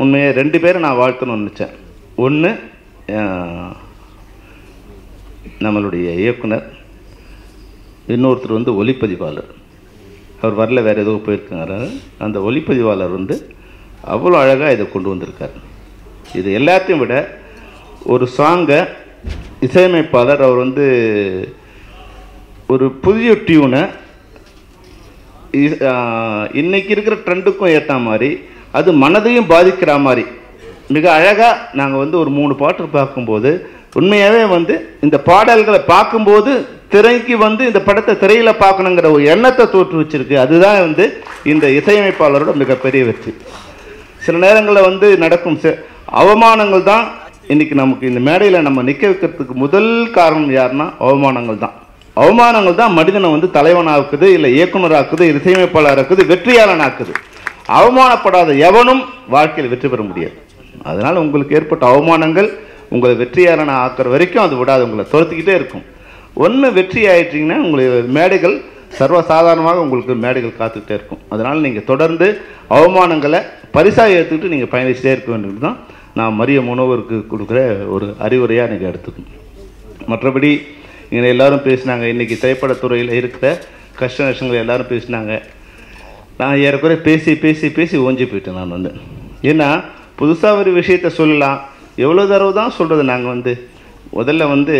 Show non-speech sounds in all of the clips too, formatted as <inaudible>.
உண்மையை ரெண்டு பேரை நான் வாழ்த்தணும்னு நினச்சேன். ஒன்று நம்மளுடைய இயக்குனர் இன்னொருத்தர் வந்து ஒளிப்பதிவாளர். அவர் வரல வேறு ஏதோ போயிருக்காரு. அந்த ஒளிப்பதிவாளர் வந்து அவ்வளோ அழகாக இதை கொண்டு வந்திருக்கார். இது எல்லாத்தையும் விட ஒரு சாங்கை இசையமைப்பாளர் அவர் வந்து ஒரு புதிய டியூனை இன்றைக்கி இன்னைக்கு இருக்கிற ட்ரெண்டுக்கும் ஏற்ற மாதிரி அது மனதையும் பாதிக்கிற மாதிரி. மிக அழகாக நாங்கள் வந்து ஒரு மூணு பாட்டு பார்க்கும்போது உண்மையாகவே வந்து இந்த பாடல்களை பார்க்கும்போது திரைக்கு வந்து இந்த படத்தை திரையில் பார்க்கணுங்கிற ஒரு எண்ணத்தை தோற்று வச்சிருக்கு. அதுதான் வந்து இந்த இசையமைப்பாளரோட மிகப்பெரிய வெற்றி. சில நேரங்களில் வந்து நடக்கும் அவமானங்கள் தான் இன்றைக்கி நமக்கு இந்த மேடையில் நம்ம நிற்க வைக்கிறதுக்கு முதல் காரணம் யாருன்னா அவமானங்கள் தான். அவமானங்கள் தான் மனிதனை வந்து தலைவனாக்குது இல்லை இயக்குனராக்குது இசையமைப்பாளராக்குது வெற்றியாளனாக்குது. அவமானப்படாத எவனும் வாழ்க்கையில் வெற்றி பெற முடியாது. அதனால் உங்களுக்கு ஏற்பட்ட அவமானங்கள் உங்களை வெற்றியாளனை ஆக்குற வரைக்கும் அது விடாது உங்களை துரத்துக்கிட்டே இருக்கும். ஒன்று வெற்றி ஆயிட்டீங்கன்னா உங்களுக்கு மேடைகள் சர்வசாதாரணமாக உங்களுக்கு மேடைகள் காத்துக்கிட்டே இருக்கும். அதனால் நீங்கள் தொடர்ந்து அவமானங்களை பரிசாக எடுத்துக்கிட்டு நீங்கள் பயணிச்சுட்டே இருக்க வேண்டியது தான் நான் மரிய முனவருக்கு கொடுக்குற ஒரு அறிவுரையாக நீங்கள் எடுத்துக்கணும். மற்றபடி இங்கே எல்லோரும் பேசினாங்க. இன்றைக்கி திரைப்படத்துறையில் இருக்கிற கஷ்ட நஷ்டங்கள் எல்லோரும் பேசினாங்க. நான் ஏறக்குறைய பேசி பேசி பேசி ஓஞ்சி போயிட்டேன் நான் வந்து. ஏன்னா புதுசாக ஒரு விஷயத்த சொல்லலாம். எவ்வளோ தடவை தான் சொல்கிறது நாங்கள் வந்து? முதல்ல வந்து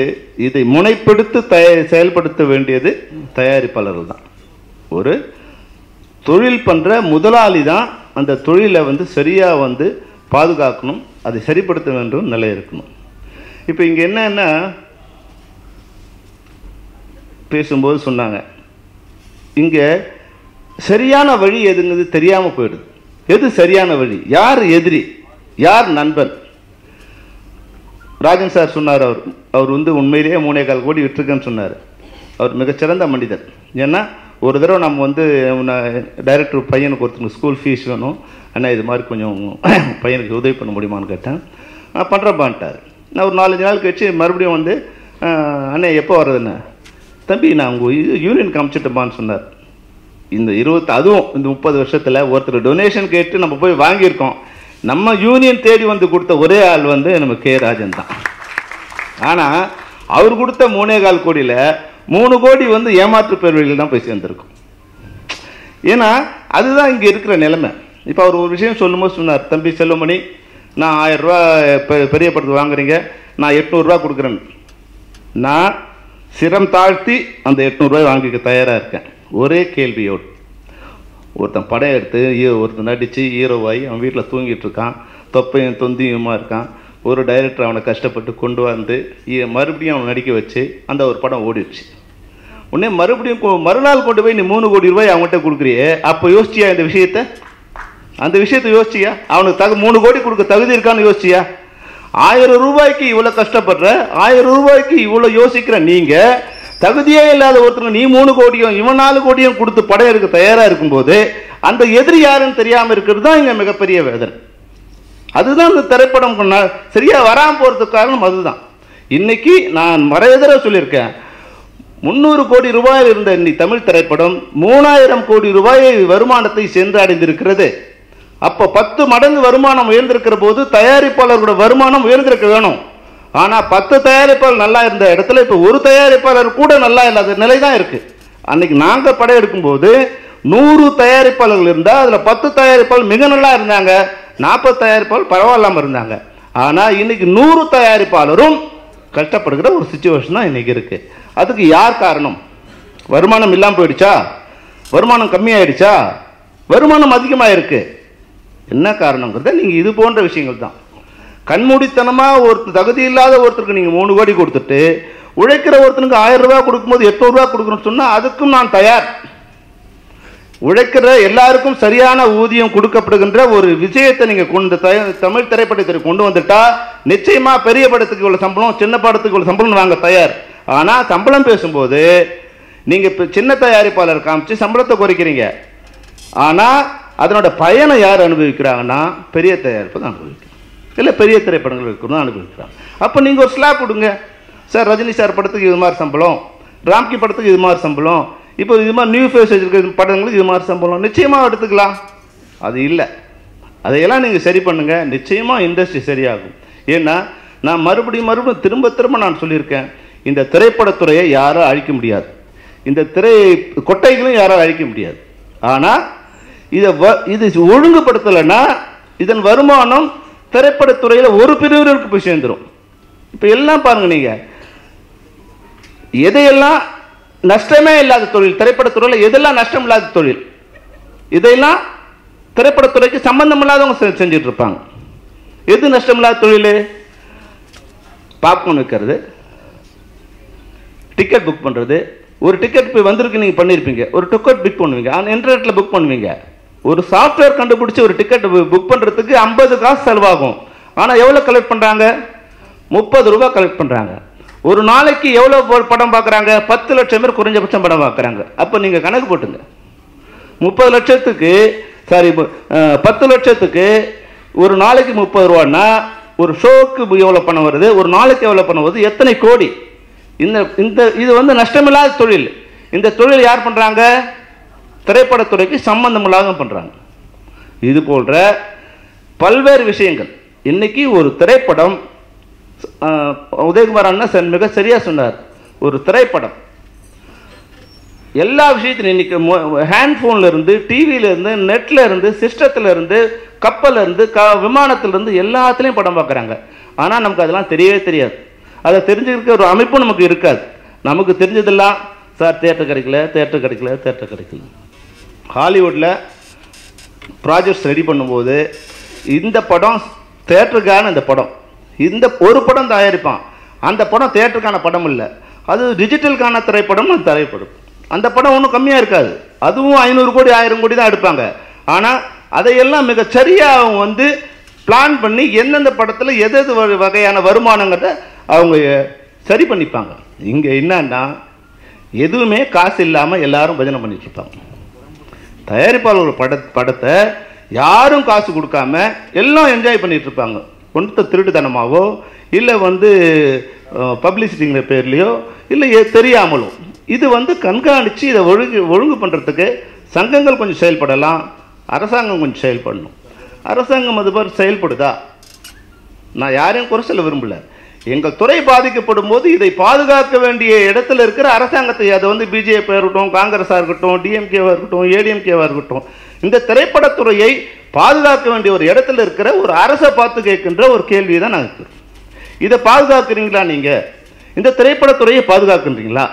இதை முனைப்படுத்தி தய செயல்படுத்த வேண்டியது தயாரிப்பாளர்கள் தான். ஒரு தொழில் பண்ணுற முதலாளி தான் அந்த தொழிலை வந்து சரியாக வந்து பாதுகாக்கணும் அதை சரிப்படுத்த வேண்டும் நிலை இருக்கணும் இப்போ இங்கே என்னன்னா பேசும்போது சொன்னாங்க. இங்கே சரியான வழி எதுங்கிறது தெரியாமல் போயிடுது. எது சரியான வழி? யார் எதிரி? யார் நண்பன்? ராஜன் சார் சொன்னார் அவர் அவர் வந்து உண்மையிலேயே மூணே கால் கோடி விட்டுருக்கேன்னு சொன்னார். அவர் மிகச்சிறந்த மனிதன். ஏன்னா ஒரு தடவை நம்ம வந்து டைரக்டர் பையனுக்கு ஒருத்தருக்கு ஸ்கூல் ஃபீஸ் வேணும். அண்ணா இது மாதிரி கொஞ்சம் <clears throat> பையனுக்கு உதவி பண்ண முடியுமான்னு கேட்டேன். நான் பண்ணுறப்பான்ட்டார் நான் ஒரு நாலஞ்சு நாள் கழிச்சு மறுபடியும் வந்து அண்ணே எப்போ வர்றதுண்ணே தம்பி நான் உங்கள் யூனியன் காமிச்சிட்டப்பான்னு சொன்னார். இந்த இருபத்தி அதுவும் இந்த முப்பது வருஷத்தில் ஒருத்தர் டொனேஷன் கேட்டு நம்ம போய் வாங்கியிருக்கோம். நம்ம யூனியன் தேடி வந்து கொடுத்த ஒரே ஆள் வந்து நம்ம கே ராஜன் தான். ஆனால் அவர் கொடுத்த மூணே கால் கோடியில் மூணு கோடி வந்து ஏமாற்று பெறுவர்கள் தான் போய் சேர்ந்துருக்கும். ஏன்னா அதுதான் இங்கே இருக்கிற நிலைமை. இப்போ அவர் ஒரு விஷயம் சொல்லும்போது சொன்னார் தம்பி செல்வமணி நான் ஆயிரம் பெரிய படத்து வாங்குறீங்க நான் எட்நூறுரூவா கொடுக்குறேன். நான் சிரம் தாழ்த்தி அந்த எட்நூறுரூவாய் வாங்கிக்க தயாராக இருக்கேன். ஒரே கேள்வியோடு. ஒருத்தன் படம் எடுத்து ஹீரோ ஒருத்தன் நடித்து ஹீரோவாகி அவன் வீட்டில் தூங்கிட்டு இருக்கான். தொப்பையும் தொந்தியுமா இருக்கான். ஒரு டைரக்டர் அவனை கஷ்டப்பட்டு கொண்டு வந்து மறுபடியும் அவனை நடிக்க வச்சு அந்த ஒரு படம் ஓடிடுச்சு. உடனே மறுபடியும் கொ- மறுநாள் கொண்டு போய் நீ மூணு கோடி ரூபாய் அவன்கிட்ட கொடுக்குறியே. அப்போ யோசிச்சியா இந்த விஷயத்த? அந்த விஷயத்தை யோசிச்சியா? அவனுக்கு தகு மூணு கோடி கொடுக்க தகுதி இருக்கான்னு யோசிச்சியா? ஆயிரம் ரூபாய்க்கு இவ்வளோ கஷ்டப்படுற ஆயிரம் ரூபாய்க்கு இவ்வளோ யோசிக்கிற நீங்கள் தகுதியே இல்லாத ஒருத்தருக்கு நீ மூணு கோடியும் இவன் நாலு கோடியும் கொடுத்து படம் எடுக்க இருக்கும்போது அந்த எதிரி யாருன்னு தெரியாமல் இருக்கிறது தான் இங்கே மிகப்பெரிய வேதனை. அதுதான் இந்த திரைப்படம் கொண்டா- சரியா வராமல் போறதுக்கு காரணம் அதுதான். இன்னைக்கு நான் மறைய சொல்லியிருக்கேன் முந்நூறு கோடி ரூபாயில் இருந்த இன்னைக்கு தமிழ் திரைப்படம் மூணாயிரம் கோடி ரூபாயை வருமானத்தை சென்றடைந்திருக்கிறது. அப்போ பத்து மடங்கு வருமானம் உயர்ந்திருக்கிற போது தயாரிப்பாளர்களோட வருமானம் உயர்ந்திருக்க வேணும். ஆனால் பத்து தயாரிப்பாளர் நல்லா இருந்த இடத்துல இப்போ ஒரு தயாரிப்பாளர் கூட நல்லா இல்லாத நிலை தான் இருக்குது அன்னைக்கு நாங்கள் படம் எடுக்கும்போது நூறு தயாரிப்பாளர்கள் இருந்தால் அதில் பத்து தயாரிப்பாளர் மிக நல்லா இருந்தாங்க. நாற்பது தயாரிப்பாளர் பரவாயில்லாமல் இருந்தாங்க. ஆனால் இன்னைக்கு நூறு தயாரிப்பாளரும் கஷ்டப்படுகிற ஒரு சுச்சுவேஷன் தான் இன்றைக்கி இருக்குது அதுக்கு யார் காரணம்? வருமானம் இல்லாமல் போயிடுச்சா? வருமானம் கம்மியாயிடுச்சா? வருமானம் அதிகமாக இருக்குது என்ன காரணங்கிறத நீங்கள் இது போன்ற விஷயங்கள் தான். கண்மூடித்தனமாக ஒருத்தர் தகுதி இல்லாத ஒருத்தருக்கு நீங்கள் மூணு கோடி கொடுத்துட்டு உழைக்கிற ஒருத்தனுக்கு ஆயிரம் ரூபா கொடுக்கும்போது எட்நூறுரூவா கொடுக்கணும்னு சொன்னால் அதுக்கும் நான் தயார். உழைக்கிற எல்லாருக்கும் சரியான ஊதியம் கொடுக்கப்படுகின்ற ஒரு விஷயத்தை நீங்கள் கொண்டு த- தமிழ் திரைப்படத்திற்கு கொண்டு வந்துட்டா நிச்சயமாக பெரிய படத்துக்கு உள்ள சம்பளம் சின்ன படத்துக்கு உள்ள சம்பளம் நாங்கள் தயார். ஆனால் சம்பளம் பேசும்போது நீங்கள் இப்போ சின்ன தயாரிப்பாளர் காமிச்சு சம்பளத்தை குறைக்கிறீங்க. ஆனால் அதனோட பயனை யார் அனுபவிக்கிறாங்கன்னா பெரிய தயாரிப்பு தான் அனுபவிக்கிறாங்க இல்லை பெரிய திரைப்படங்கள் இருக்கணும் அனுபவிக்கிறாங்க. அப்போ நீங்கள் ஒரு ஸ்லாப் கொடுங்க சார் ரஜினி சார் படத்துக்கு இது மாதிரி சம்பளம். ராம்கி படத்துக்கு இது மாதிரி சம்பளம். இப்போ இது மாதிரி நியூ ஃபேஸ் வச்சுருக்க படங்களுக்கு இது மாதிரி சம்பளம். நிச்சயமாக எடுத்துக்கலாம். அது இல்லை. அதையெல்லாம் நீங்கள் சரி பண்ணுங்கள் நிச்சயமாக இண்டஸ்ட்ரி சரியாகும். ஏன்னா நான் மறுபடியும் மறுபடியும் திரும்ப திரும்ப நான் சொல்லியிருக்கேன். இந்த திரைப்படத்துறையை யாரும் அழிக்க முடியாது. இந்த திரை கொட்டைகளும் யாரும் அழிக்க முடியாது. ஆனால் இதை வ இது ஒழுங்குபடுத்தலைன்னா இதன் வருமானம் திரைப்படத்துறையில் ஒரு பிரிவினருக்கு போய் சேர்ந்துடும் இப்போ எல்லாம் பாருங்க நீங்கள் எதையெல்லாம் நஷ்டமே இல்லாத தொழில் திரைப்படத்துறையில் எதெல்லாம் நஷ்டம் இல்லாத தொழில் இதையெல்லாம் திரைப்படத்துறைக்கு சம்பந்தம் இல்லாதவங்க செ- செஞ்சுட்டு இருப்பாங்க எது நஷ்டம் இல்லாத தொழில்? பாப்கார்ன் விற்கிறது டிக்கெட் புக் பண்ணுறது ஒரு டிக்கெட் போய் வந்திருக்கு நீங்கள் பண்ணியிருப்பீங்க ஒரு டிக்கெட் புக் பண்ணுவீங்க. ஆனால் இன்டர்நெட்டில் புக் பண்ணுவீங்க? ஒரு சாஃப்ட்வேர் கண்டுபிடிச்சி ஒரு டிக்கெட் புக் பண்ணுறதுக்கு ஐம்பது காசு செலவாகும். ஆனால் எவ்வளோ கலெக்ட் பண்ணுறாங்க முப்பது ரூபா கலெக்ட் பண்ணுறாங்க ஒரு நாளைக்கு எவ்வளோ படம் பார்க்குறாங்க பத்து லட்சம் பேர் குறைஞ்சபட்சம் படம் பார்க்குறாங்க அப்போ நீங்கள் கணக்கு போட்டுங்க. முப்பது லட்சத்துக்கு சாரி பத்து லட்சத்துக்கு ஒரு நாளைக்கு முப்பது ரூபான்னா ஒரு ஷோக்கு எவ்வளோ பணம் வருது? ஒரு நாளைக்கு எவ்வளோ பணம் வருது? எத்தனை கோடி? இந்த இந்த இது வந்து நஷ்டமில்லாத தொழில். இந்த தொழில் யார் பண்ணுறாங்க திரைப்படத்துறைக்கு சம்பந்தம் இல்லாத பண்ணுறாங்க இது போன்ற பல்வேறு விஷயங்கள். இன்றைக்கி ஒரு திரைப்படம் உதயகுமார் அண்ணா சார் மிக சரியாக சொன்னார். ஒரு திரைப்படம். எல்லா விஷயத்திலும் இன்னைக்கு ஹேண்ட்ஃபோன்ல இருந்து டிவியில இருந்து நெட்ல இருந்து சிஸ்டத்துல க விமானத்துலேருந்து எல்லாத்துலேயும் படம் பார்க்குறாங்க ஆனால் நமக்கு அதெல்லாம் தெரியவே தெரியாது. அதை தெரிஞ்சுக்க ஒரு அமைப்பும் நமக்கு இருக்காது. நமக்கு தெரிஞ்சதெல்லாம் சார் தேட்டர் கிடைக்கல தேட்டர் கிடைக்கல தேட்டர் கிடைக்கல. ஹாலிவுட்டில் ப்ராஜெக்ட்ஸ் ரெடி பண்ணும்போது இந்த படம் தேட்டருக்கான இந்த படம். இந்த ஒரு படம் தயாரிப்பான். அந்த படம் தேட்டருக்கான படம் இல்லை. அது டிஜிட்டலுக்கான திரைப்படம் அது திரைப்படம் அந்த படம் ஒன்றும் கம்மியாக இருக்காது. அதுவும் ஐநூறு கோடி ஆயிரம் கோடி தான் எடுப்பாங்க. ஆனால் அதையெல்லாம் மிகச்சரியாக சரியாக அவங்க வந்து பிளான் பண்ணி எந்தெந்த படத்தில் எது எது வகையான வருமானங்கிறத அவங்க சரி பண்ணிப்பாங்க. இங்கே என்னன்னா எதுவுமே காசு இல்லாமல் எல்லாரும் பஜனை பண்ணிட்டு இருப்பாங்க. தயாரிப்பாளர் ஒரு பட படத்தை யாரும் காசு கொடுக்காம எல்லாம் என்ஜாய் பண்ணிகிட்டு இருப்பாங்க. ஒன்றை திருட்டுத்தனமாகவோ இல்லை வந்து பப்ளிசிட்டிங்கிற பேர்லையோ இல்லை எ- தெரியாமலோ. இது வந்து கண்காணித்து இதை ஒழுங்கு ஒழுங்கு பண்ணுறதுக்கு சங்கங்கள் கொஞ்சம் செயல்படலாம். அரசாங்கம் கொஞ்சம் செயல்படணும். அரசாங்கம் அது மாதிரி செயல்படுதா? நான் யாரையும் குறை சொல்ல விரும்பலை. எங்கள் துறை பாதிக்கப்படும் போது இதை பாதுகாக்க வேண்டிய இடத்துல இருக்கிற அரசாங்கத்தை அதை வந்து பிஜேபியாக இருக்கட்டும் காங்கிரஸாக இருக்கட்டும் டிஎம்கேவாக இருக்கட்டும் ஏடிஎம்கேவாக இருக்கட்டும் இந்த திரைப்படத்துறையை பாதுகாக்க வேண்டிய ஒரு இடத்துல இருக்கிற ஒரு அரசை பார்த்து கேட்கின்ற ஒரு கேள்வி தான் நாங்கள் இதை பாதுகாக்கிறீங்களா நீங்கள் இந்த திரைப்படத்துறையை பாதுகாக்கின்றீங்களா?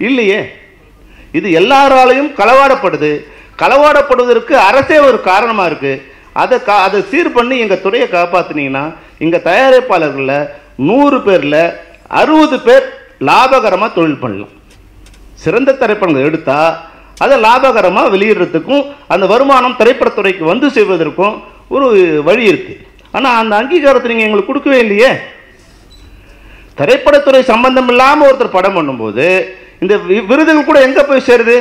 இல்லையே. இது எல்லாராலையும் களவாடப்படுது. களவாடப்படுவதற்கு அரசே ஒரு காரணமாக இருக்குது அதை கா அதை சீர் பண்ணி எங்கள் துறையை காப்பாற்றினீங்கன்னா இங்கே தயாரிப்பாளர்களில் நூறு பேரில் அறுபது பேர் லாபகரமாக தொழில் பண்ணலாம். சிறந்த திரைப்படங்கள் எடுத்தால் அதை லாபகரமாக வெளியிடுறதுக்கும் அந்த வருமானம் திரைப்படத்துறைக்கு வந்து செய்வதற்கும் ஒரு வழி இருக்குது ஆனால் அந்த அங்கீகாரத்தை நீங்கள் எங்களுக்கு கொடுக்கவே இல்லையே? திரைப்படத்துறை சம்பந்தம் இல்லாமல் ஒருத்தர் படம் பண்ணும்போது இந்த விருதுகள் கூட எங்கே போய் சேருது?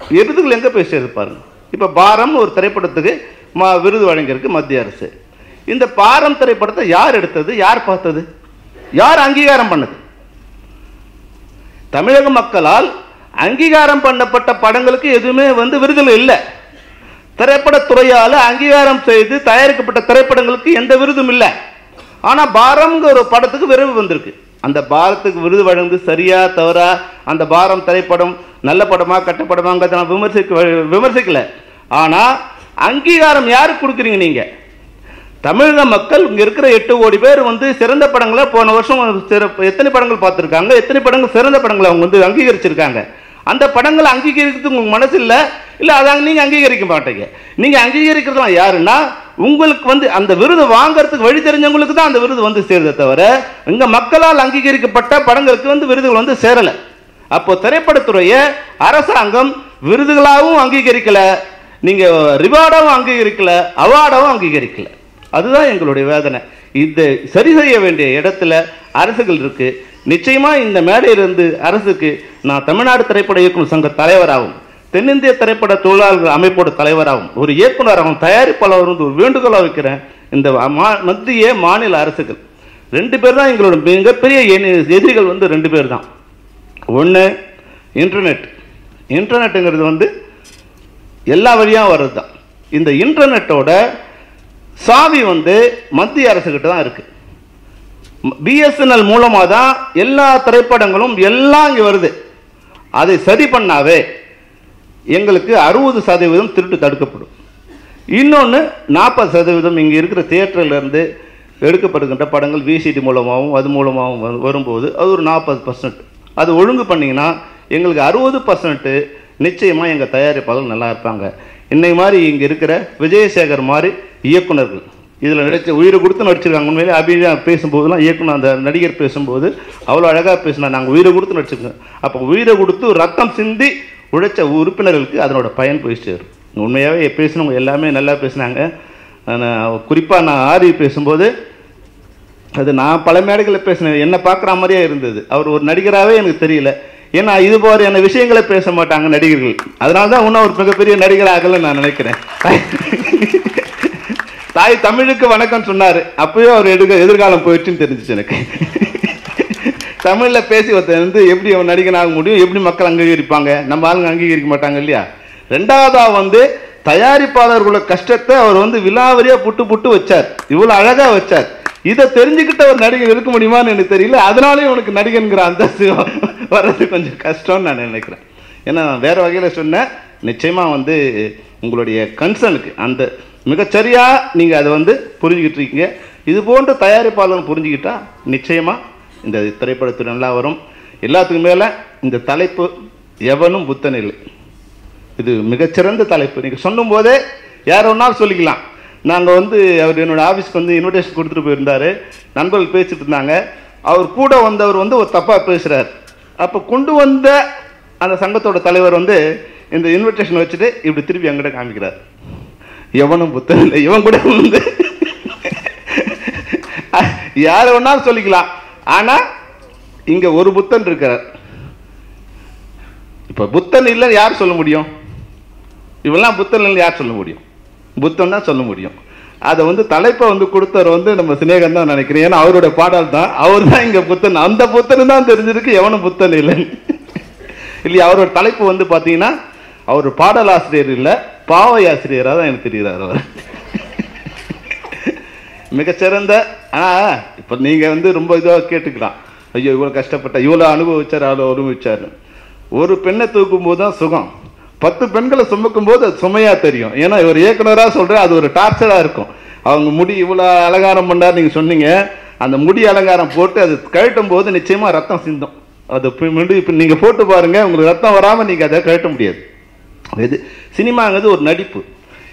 விருதுகள் எங்கே போய் சேருது பாருங்க. இப்போ பாரம் ஒரு திரைப்படத்துக்கு மா விருது வழங்கியிருக்கு மத்திய அரசு. இந்த பாரம் திரைப்படத்தை யார் எடுத்தது? யார் பார்த்தது? யார் அங்கீகாரம் பண்ணது? தமிழக மக்களால் அங்கீகாரம் பண்ணப்பட்ட படங்களுக்கு எதுவுமே வந்து விருதுகள் இல்லை. திரைப்படத்துறையால் அங்கீகாரம் செய்து தயாரிக்கப்பட்ட திரைப்படங்களுக்கு எந்த விருதும் இல்லை. ஆனால் பாரம்ங்கிற ஒரு படத்துக்கு விரைவு வந்திருக்கு. அந்த பாரத்துக்கு விருது வழங்கு சரியா தவறா? அந்த பாரம் திரைப்படம் நல்ல படமா கெட்ட படமாங்கிறத நான் விமர்சிக்க விமர்சிக்கல. ஆனால் அங்கீகாரம் யாருக்கு கொடுக்குறீங்க நீங்கள் தமிழக மக்கள் இங்கே இருக்கிற எட்டு கோடி பேர் வந்து சிறந்த படங்களை போன வருஷம் சிறப்பு எத்தனை படங்கள் பார்த்துருக்காங்க? எத்தனை படங்கள் சிறந்த படங்களை அவங்க வந்து அங்கீகரிச்சிருக்காங்க? அந்த படங்களை அங்கீகரிக்கிறதுக்கு உங்களுக்கு மனசு இல்லை இல்லை அதாங்க நீங்கள் அங்கீகரிக்க மாட்டீங்க. நீங்கள் அங்கீகரிக்கிறதுலாம் யாருன்னா உங்களுக்கு வந்து அந்த விருது வாங்குறதுக்கு வழி தெரிஞ்சவங்களுக்கு தான் அந்த விருது வந்து சேருதே தவிர இங்கே மக்களால் அங்கீகரிக்கப்பட்ட படங்களுக்கு வந்து விருதுகள் வந்து சேரலை. அப்போ திரைப்படத்துறையை அரசாங்கம் விருதுகளாகவும் அங்கீகரிக்கலை. நீங்கள் ரிவார்டாகவும் அங்கீகரிக்கலை. அவார்டாகவும் அங்கீகரிக்கலை. அதுதான் எங்களுடைய வேதனை. இந்த சரி செய்ய வேண்டிய இடத்துல அரசுகள் இருக்கு. நிச்சயமா இந்த மேடையிலிருந்து அரசுக்கு நான் தமிழ்நாடு திரைப்பட இயக்குனர் சங்க தலைவராகவும் தென்னிந்திய திரைப்பட தொழிலாளர்கள் அமைப்போட தலைவராகவும் ஒரு இயக்குனராகவும் தயாரிப்பாளர் வந்து ஒரு வேண்டுகோளாக வைக்கிறேன் இந்த மா- மத்திய மாநில அரசுகள். ரெண்டு பேர் தான் எங்களோட மிகப்பெரிய எதிரிகள் வந்து ரெண்டு பேர் தான். ஒன்று இன்டர்நெட் இன்டர்நெட்டுங்கிறது வந்து எல்லா வழியாக வர்றது தான் இந்த இன்டர்நெட்டோட சாவி வந்து மத்திய அரசுக்கிட்ட தான் இருக்கு. பிஎஸ்என்எல் மூலமாக தான் எல்லா திரைப்படங்களும் எல்லாம் இங்கே வருது. அதை சரி பண்ணாவே எங்களுக்கு அறுபது சதவீதம் திருட்டு தடுக்கப்படும். இன்னொன்று நாற்பது சதவீதம் இங்கே இருக்கிற தியேட்டர்லேருந்து எடுக்கப்படுகின்ற படங்கள் விசிடி மூலமாகவும் அது மூலமாகவும் வரும்போது அது ஒரு நாற்பது பர்சன்ட் அது ஒழுங்கு பண்ணிங்கன்னா எங்களுக்கு அறுபது பர்சன்ட்டு நிச்சயமாக எங்கள் தயாரிப்பாளர்கள் நல்லா இருப்பாங்க. இன்னை மாதிரி இங்கே இருக்கிற விஜயசேகர் மாதிரி இயக்குனர்கள் இதில் நடிச்ச உயிரை கொடுத்து நடிச்சிருக்காங்க. உண்மையிலே அபிநயா பேசும்போதெல்லாம் இயக்குனர் அந்த நடிகர் பேசும்போது அவ்வளோ அழகாக பேசினா நாங்கள் உயிரை கொடுத்து நடிச்சிருக்கோம். அப்போ உயிரை கொடுத்து ரத்தம் சிந்தி உழைச்ச உறுப்பினர்களுக்கு அதனோட பயன் போய் சேரும். உண்மையாகவே பேசினவங்க எல்லாமே நல்லா பேசினாங்க. குறிப்பாக நான் ஆரி பேசும்போது அது நான் பல மேடைகளில் பேசினேன். என்னை பார்க்குற மாதிரியே இருந்தது. அவர் ஒரு நடிகராகவே எனக்கு தெரியல. ஏன்னா இது போற விஷயங்களை பேச மாட்டாங்க நடிகர்கள். அதனால தான் இன்னும் ஒரு மிகப்பெரிய நடிகர் ஆகலைன்னு நான் நினைக்கிறேன். தாய் தமிழுக்கு வணக்கம் சொன்னார். அப்பயும் அவர் எடுக்க எதிர்காலம் போயிடுச்சுன்னு தெரிஞ்சிச்சு எனக்கு. தமிழில் பேசி வந்து எப்படி அவன் நடிகன் ஆக முடியும் எப்படி மக்கள் அங்கீகரிப்பாங்க? நம்ம ஆளுங்க அங்கீகரிக்க மாட்டாங்க இல்லையா? ரெண்டாவதா வந்து தயாரிப்பாளர்களோட கஷ்டத்தை அவர் வந்து விலாவரியா புட்டு புட்டு வச்சார். இவ்வளவு அழகா வச்சார். இதை தெரிஞ்சுக்கிட்ட ஒரு நடிகன் இருக்க முடியுமான்னு எனக்கு தெரியல. அதனாலேயும் உனக்கு நடிகன்கிற அந்தஸ்து வர்றது கொஞ்சம் கஷ்டம்னு நான் நினைக்கிறேன். ஏன்னா வேற வகையில் சொன்னேன் நிச்சயமா வந்து உங்களுடைய கன்சர்னுக்கு அந்த மிகச்சரியாக நீங்கள் அதை வந்து புரிஞ்சுக்கிட்டு இருக்கீங்க. இது போன்ற தயாரிப்பாளர்கள் புரிஞ்சுக்கிட்டால் நிச்சயமாக இந்த திரைப்படத்தில் நல்லா வரும். எல்லாத்துக்கும் மேலே இந்த தலைப்பு எவனும் புத்தன் இல்லை. இது மிகச்சிறந்த தலைப்பு. நீங்கள் சொல்லும் போதே யார் ஒன்றாலும் சொல்லிக்கலாம். நாங்கள் வந்து அவர் என்னோடய ஆஃபீஸ்க்கு வந்து இன்விடேஷன் கொடுத்துட்டு போயிருந்தாரு. நண்பர்கள் பேசிட்டு இருந்தாங்க. அவர் கூட வந்தவர் வந்து ஒரு தப்பாக பேசுகிறார் அப்போ கொண்டு வந்த அந்த சங்கத்தோட தலைவர் வந்து இந்த இன்விடேஷன் வச்சுட்டு இப்படி திருப்பி எங்கிட்ட காமிக்கிறார். எவனும் புத்தன் இல்லை இவன் கூட வந்து யார் வேணாலும் சொல்லிக்கலாம். ஆனால் இங்கே ஒரு புத்தன் இருக்கிறார். இப்போ புத்தன் இல்லைன்னு யார் சொல்ல முடியும்? இவெல்லாம் புத்தன் இல்லைன்னு யார் சொல்ல முடியும்? புத்தன் தான் சொல்ல முடியும். அதை வந்து தலைப்பை வந்து கொடுத்தவர் வந்து நம்ம சிநேகன் தான் நினைக்கிறேன். ஏன்னா அவரோட பாடல் தான். அவர் தான் இங்கே புத்தன். அந்த புத்தன் தான் தெரிஞ்சிருக்கு எவனும் புத்தன் இல்லைன்னு. இல்லையா அவரோட தலைப்பு வந்து பார்த்தீங்கன்னா அவர் பாடலாசிரியர் இல்லை பாவை ஆசிரியராக தான் எனக்கு தெரிகிறார் அவர். மிகச்சிறந்த ஆனால் இப்போ நீங்கள் வந்து ரொம்ப இதாக கேட்டுக்கலாம். ஐயோ இவ்வளோ கஷ்டப்பட்ட இவ்வளோ அனுபவிச்சார் அவ்வளோ அனுபவிச்சார். ஒரு பெண்ணை தூக்கும் போது தான் சுகம். பத்து பெண்களை சுமக்கும் போது அது சுமையாக தெரியும். ஏன்னா இவர் இயக்குனராக சொல்கிறேன் அது ஒரு டார்ச்சராக இருக்கும். அவங்க முடி இவ்வளோ அலங்காரம் பண்ணார் நீங்கள் சொன்னீங்க. அந்த முடி அலங்காரம் போட்டு அது கழட்டும் போது நிச்சயமாக ரத்தம் சிந்தும். அது இப்போ நீங்கள் போட்டு பாருங்கள் உங்களுக்கு ரத்தம் வராமல் நீங்கள் அதை கழட்ட முடியாது. இது சினிமாங்கிறது ஒரு நடிப்பு.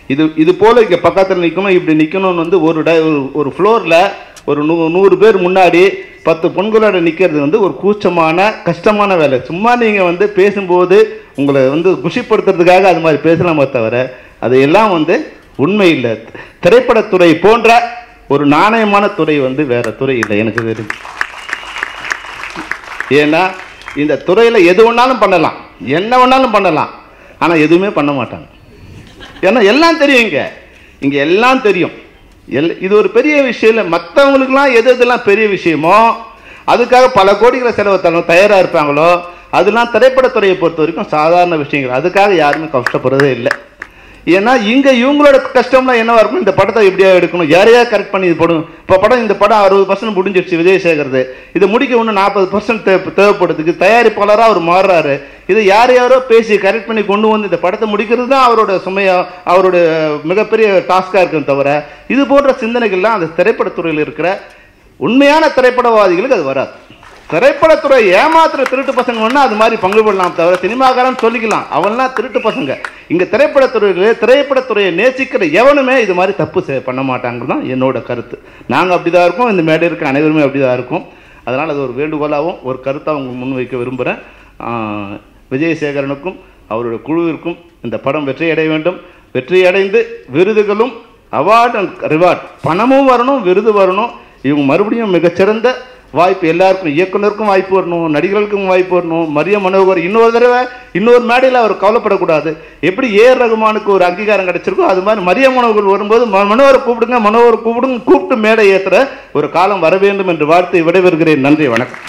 இது இது போல் இங்கே பக்கத்தில் நிற்கணும் இப்படி நிற்கணும்னு வந்து ஒரு ட ஒரு- ஒரு ஃப்ளோரில் ஒரு நூ நூறு பேர் முன்னாடி பத்து பெண்களோட நிற்கிறது வந்து ஒரு கூச்சமான கஷ்டமான வேலை. சும்மா நீங்கள் வந்து பேசும்போது உங்களை வந்து குஷிப்படுத்துறதுக்காக அது மாதிரி பேசலாமே தவிர அதையெல்லாம் வந்து உண்மை இல்லை. திரைப்படத்துறை போன்ற ஒரு நாணயமான துறை வந்து வேற துறை இல்லை எனக்கு தெரிஞ்சு. ஏன்னா இந்த துறையில் எது வேணாலும் பண்ணலாம். என்ன வேணாலும் பண்ணலாம். ஆனால் எதுவுமே பண்ண மாட்டாங்க. ஏன்னா எல்லாம் தெரியும் இங்கே. இங்கே எல்லாம் தெரியும். எல் இது ஒரு பெரிய விஷயம் இல்லை. மற்றவங்களுக்குலாம் எது எதெல்லாம் பெரிய விஷயமோ அதுக்காக பல கோடிகளை செலவு தயாராக இருப்பாங்களோ அதெல்லாம் திரைப்படத்துறையை பொறுத்த வரைக்கும் சாதாரண விஷயங்கள். அதுக்காக யாருமே கஷ்டப்படுறதே இல்லை. ஏன்னா இங்கே இவங்களோட கஷ்டம்லாம் என்னவா இருக்கும்? இந்த படத்தை எப்படியா எடுக்கணும்? யாரையா கரெக்ட் பண்ணி இது போடும் இப்போ படம் இந்த படம் அறுபது பர்சன்ட் முடிஞ்சிருச்சு விஜயசேகரது இதை முடிக்க ஒன்று நாற்பது பர்சன்ட் தேவை தேவைப்படுதுக்கு தயாரிப்பாளராக அவர் மாறுறாரு. இதை யார் யாரோ பேசி கரெக்ட் பண்ணி கொண்டு வந்து இந்த படத்தை முடிக்கிறது தான் அவரோட சுமையா அவரோட மிகப்பெரிய டாஸ்காக இருக்குன்னு தவிர இது போன்ற சிந்தனைகள்லாம் அந்த திரைப்படத்துறையில் இருக்கிற உண்மையான திரைப்படவாதிகளுக்கு அது வராது. திரைப்படத்துறை ஏமாத்துற திருட்டு பசங்க ஒன்று அது மாதிரி பங்கு பண்ணலாம் தவிர சினிமாக்காரன் சொல்லிக்கலாம். அவன்லாம் திருட்டு பசங்க. இங்கே திரைப்படத்துறையிலே திரைப்படத்துறையை நேசிக்கிற எவனுமே இது மாதிரி தப்பு செ- பண்ண மாட்டாங்க தான் என்னோட கருத்து. நாங்க அப்படிதான் இருக்கோம். இந்த மேடை இருக்க அனைவருமே அப்படிதான் இருக்கும். அதனால் அது ஒரு வேண்டுகோளாகவும் ஒரு கருத்தாக உங்களுக்கு முன்வைக்க விரும்புகிறேன் விஜயசேகரனுக்கும் அவருடைய குழுவிற்கும் இந்த படம் வெற்றி அடைய வேண்டும். வெற்றி அடைந்து விருதுகளும் அவார்ட் அண்ட் ரிவார்ட் பணமும் வரணும் விருது வரணும். இவங்க மறுபடியும் மிகச்சிறந்த வாய்ப்பு எல்லாருக்கும் இயக்குனருக்கும் வாய்ப்பு வரணும் நடிகர்களுக்கும் வாய்ப்பு வரணும் மரிய மனோகர் இன்னொரு தடவை இன்னொரு மேடையில் அவர் கவலைப்படக்கூடாது. எப்படி ஏர் ரகுமானுக்கு ஒரு அங்கீகாரம் கிடைச்சிருக்கோ அது மாதிரி மரிய மனோகர் வரும்போது மனோகரை கூப்பிடுங்க மனோகரை கூப்பிடுங்க கூப்பிட்டு மேடை ஏற்றுற ஒரு காலம் வர வேண்டும் என்று வாழ்த்து விடைபெறுகிறேன். நன்றி வணக்கம்.